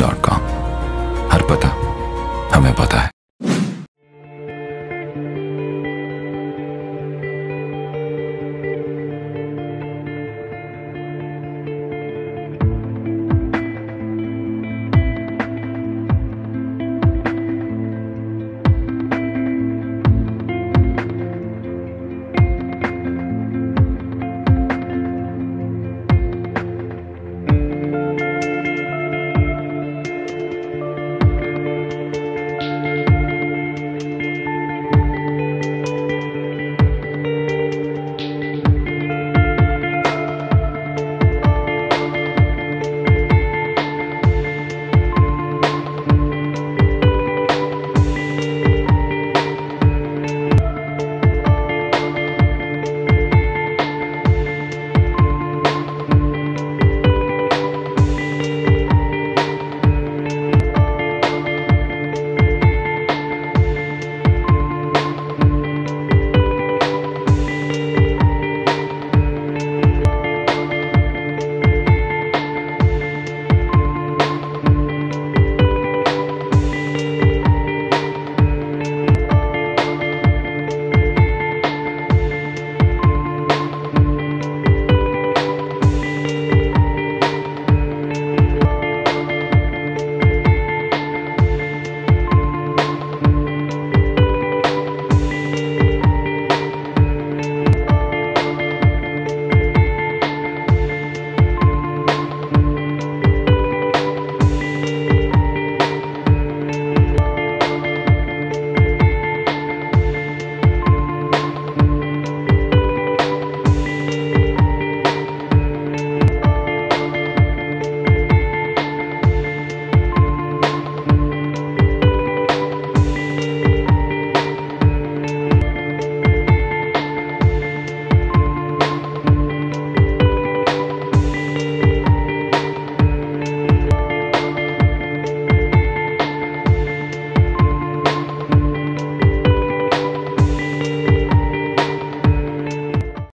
gmail.com.